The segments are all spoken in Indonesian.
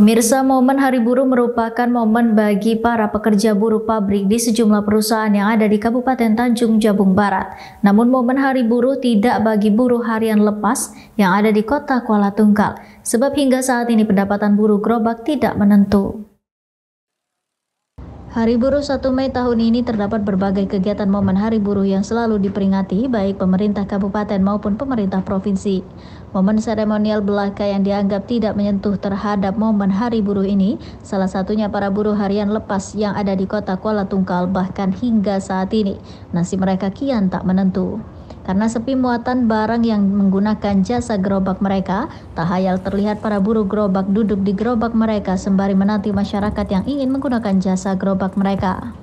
Pemirsa, momen Hari Buruh merupakan momen bagi para pekerja buruh pabrik di sejumlah perusahaan yang ada di Kabupaten Tanjung Jabung Barat. Namun momen Hari Buruh tidak bagi buruh harian lepas yang ada di kota Kuala Tungkal, sebab hingga saat ini pendapatan buruh gerobak tidak menentu. Hari Buruh 1 Mei tahun ini terdapat berbagai kegiatan momen Hari Buruh yang selalu diperingati baik pemerintah kabupaten maupun pemerintah provinsi. Momen seremonial belaka yang dianggap tidak menyentuh terhadap momen Hari Buruh ini, salah satunya para buruh harian lepas yang ada di kota Kuala Tungkal bahkan hingga saat ini, nasib mereka kian tak menentu. Karena sepi muatan barang yang menggunakan jasa gerobak mereka, tak hayal terlihat para buruh gerobak duduk di gerobak mereka sembari menanti masyarakat yang ingin menggunakan jasa gerobak mereka.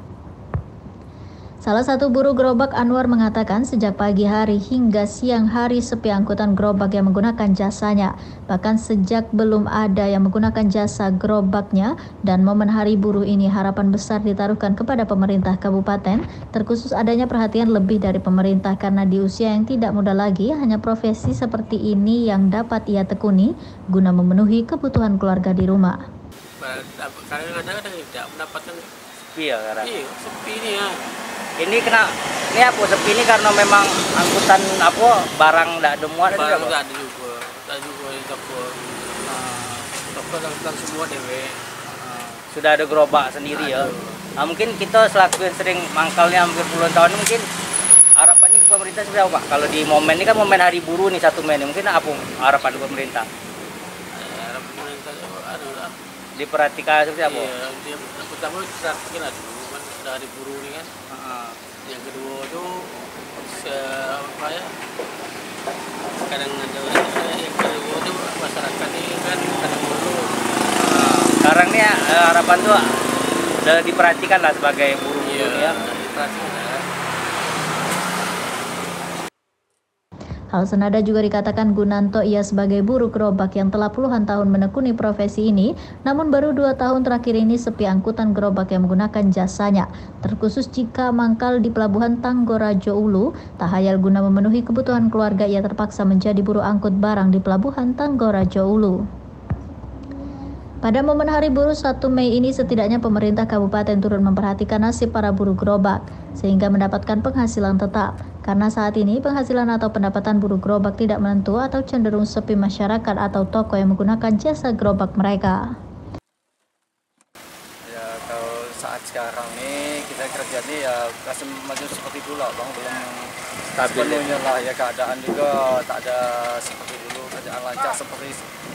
Salah satu buruh gerobak Anwar mengatakan sejak pagi hari hingga siang hari sepi angkutan gerobak yang menggunakan jasanya. Bahkan sejak belum ada yang menggunakan jasa gerobaknya dan momen hari buruh ini harapan besar ditaruhkan kepada pemerintah kabupaten terkhusus adanya perhatian lebih dari pemerintah karena di usia yang tidak muda lagi hanya profesi seperti ini yang dapat ia tekuni guna memenuhi kebutuhan keluarga di rumah. Kadang-kadang tidak mendapatkan sepi ya karena iya, sepi ini ya ini kena ini apa sepi ini karena memang angkutan apa barang tidak ada muat barang nggak ada juga tak juga yang toko toko dan semua dewe. Sudah ada gerobak sendiri ya? nah, mungkin kita selaku yang sering mangkalnya hampir puluhan tahun mungkin harapannya ke pemerintah seperti apa kalau di momen ini kan momen hari buruh nih satu Mei ini, mungkin apa harapan ke pemerintah? Ya, pemerintah ada lah. Diperhatikan seperti apa? Iya pertama perhatikan lah dulu kan sudah hari buruh ini kan. Heeh. Yang kedua itu apa ya kadang ada yang kedua itu masyarakat ini kan kadang Nah, sekarang nih eh, harapan tuh diperhatikan lah sebagai buruh-buruh ya diperhatikan ya. Hal senada juga dikatakan Gunanto ia sebagai buruh gerobak yang telah puluhan tahun menekuni profesi ini, namun baru dua tahun terakhir ini sepi angkutan gerobak yang menggunakan jasanya, terkhusus jika mangkal di pelabuhan Tanggorajo Ulu, tak hayal guna memenuhi kebutuhan keluarga ia terpaksa menjadi buruh angkut barang di pelabuhan Tanggorajo Ulu. Pada momen Hari Buruh 1 Mei ini setidaknya pemerintah kabupaten turut memperhatikan nasib para buruh gerobak sehingga mendapatkan penghasilan tetap. Karena saat ini penghasilan atau pendapatan buruh gerobak tidak menentu atau cenderung sepi masyarakat atau toko yang menggunakan jasa gerobak mereka. ya kalau saat sekarang nih kita kerja nih ya masih masih seperti dulu lah bang belum Stabil ya? sepenuhnya lah ya keadaan juga tak ada seperti dulu kerjaan lancar seperti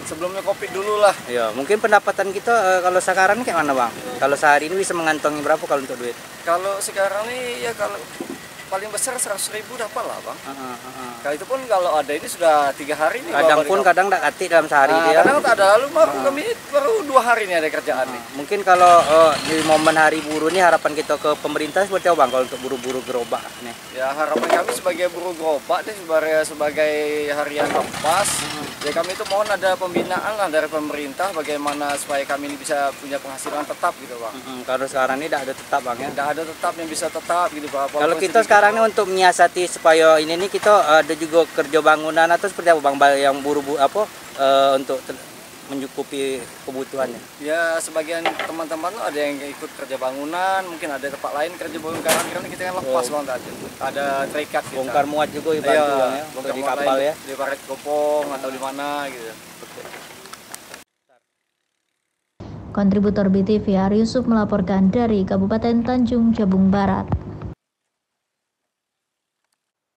sebelumnya covid dulu lah Ya, mungkin pendapatan kita eh, kalau sekarang ini kayak mana bang? Kalau sehari ini bisa mengantongi berapa kalau untuk duit? kalau sekarang nih ya kalau paling besar seratus ribu dapat lah bang heeh. kalau itu pun kalau ada ini sudah tiga hari nih Kadang pun kadang tidak katik dalam sehari Nah, dia. kadang tak ada lalu baru kami baru dua hari nih ada kerjaan nih Mungkin kalau eh, di momen hari buruh ini harapan kita ke pemerintah seperti apa bang? Kalau untuk buru-buru gerobak nih? Ya harapan kami sebagai buruh gerobak nih sebagai sebagai harian lepas ya kami itu mohon ada pembinaan lah dari pemerintah bagaimana supaya kami ini bisa punya penghasilan tetap gitu bang. Mm-mm, kalau sekarang ini tidak ada tetap bang ya. Tidak ada tetap yang bisa tetap gitu pak. Kalau kita sedikit. sekarang ini untuk menyiasati supaya ini nih kita eh, ada juga kerja bangunan atau seperti apa bang? Ba- Yang buru-buru apa eh, untuk mencukupi kebutuhannya? ya sebagian teman-teman ada yang ikut kerja bangunan mungkin ada tempat lain kerja bongkaran karena kita kan lepas Oh. tadi ada terikat kita. Bongkar muat juga Iya, bang ya. bongkar di kapal lain ya. Di paret kopong atau di mana gitu. Kontributor BTV Ari Yusuf melaporkan dari Kabupaten Tanjung Jabung Barat.